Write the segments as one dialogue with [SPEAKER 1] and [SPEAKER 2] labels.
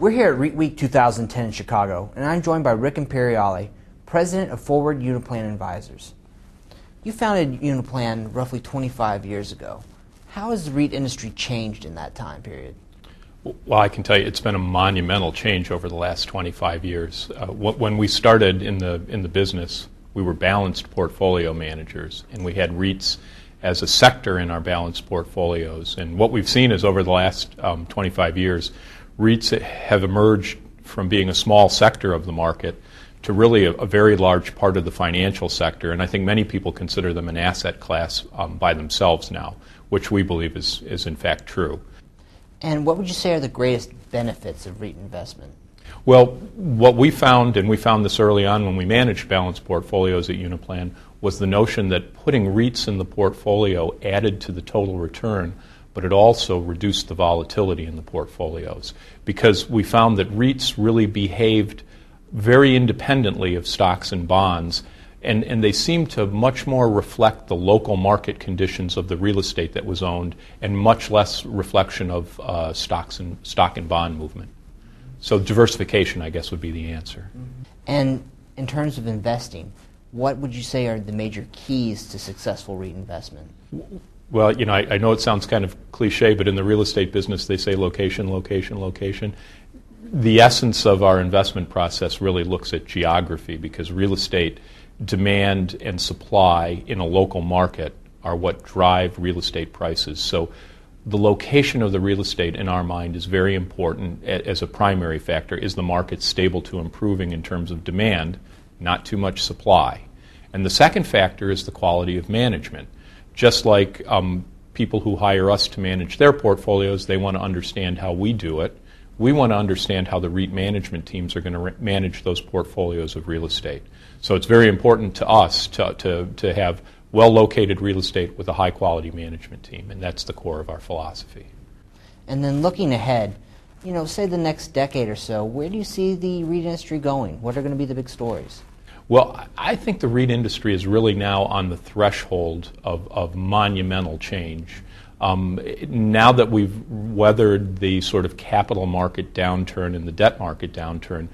[SPEAKER 1] We're here at REIT Week 2010 in Chicago, and I'm joined by Rick Imperiale, President of Forward Uniplan Advisors. You founded Uniplan roughly 25 years ago. How has the REIT industry changed in that time period?
[SPEAKER 2] Well, I can tell you it's been a monumental change over the last 25 years. Uh, when we started in the, in the business, we were balanced portfolio managers, and we had REITs as a sector in our balanced portfolios. And what we've seen is over the last um, 25 years, REITs have emerged from being a small sector of the market to really a, a, very large part of the financial sector. And I think many people consider them an asset class um, by themselves now, which we believe is, is in fact true.
[SPEAKER 1] And what would you say are the greatest benefits of REIT investment?
[SPEAKER 2] Well, what we found, and we found this early on when we managed balanced portfolios at Uniplan, was the notion that putting REITs in the portfolio added to the total return, but it also reduced the volatility in the portfolios because we found that REITs really behaved very independently of stocks and bonds and, and they seem to much more reflect the local market conditions of the real estate that was owned and much less reflection of uh, stocks and stock and bond movement. So diversification, I guess, would be the answer.
[SPEAKER 1] And in terms of investing, what would you say are the major keys to successful REIT investment?
[SPEAKER 2] Well, you know, I, I know it sounds kind of cliche, but in the real estate business, they say location, location, location. The essence of our investment process really looks at geography because real estate demand and supply in a local market are what drive real estate prices. So the location of the real estate in our mind is very important as a primary factor. Is the market stable to improving in terms of demand, not too much supply? And the second factor is the quality of management. Just like um, people who hire us to manage their portfolios, they want to understand how we do it. We want to understand how the REIT management teams are going to re- manage those portfolios of real estate. So it's very important to us to, to, to have well located real estate with a high quality management team, and that's the core of our philosophy.
[SPEAKER 1] And then looking ahead, you know, say the next decade or so, where do you see the REIT industry going? What are going to be the big stories?
[SPEAKER 2] Well, I think the REIT industry is really now on the threshold of, of monumental change. Um, now that we've weathered the sort of capital market downturn and the debt market downturn,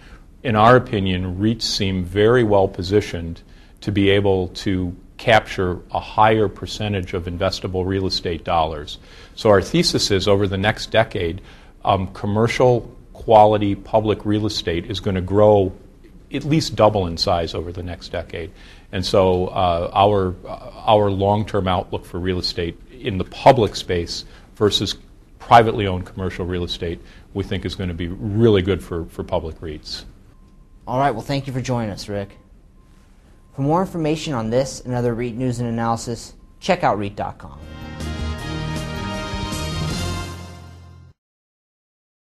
[SPEAKER 2] in our opinion, REITs seem very well positioned to be able to capture a higher percentage of investable real estate dollars. So, our thesis is over the next decade, um, commercial quality public real estate is going to grow at least double in size over the next decade. And so, uh, our, uh, our long term outlook for real estate in the public space versus privately owned commercial real estate, we think is going to be really good for, for public REITs.
[SPEAKER 1] All right, well, thank you for joining us, Rick. For more information on this and other REIT news and analysis, check out REIT.com.